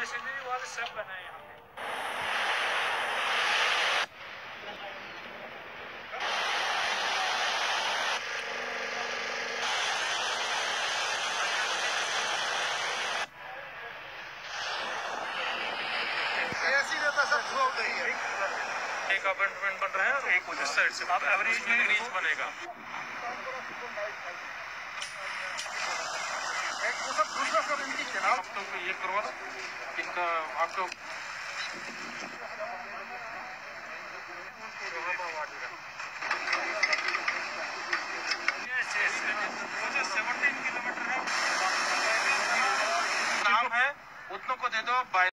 Machinery वाले सब बनाए यहाँ पे। एक अपार्टमेंट बन रहा है और एक उधर साइड से आप एवरेज में रीच बनेगा। आप तो ये करवा दो इनका आपको Yes, yes, वो जो 17 किलोमीटर है नाम है उतनों को दे दो बाय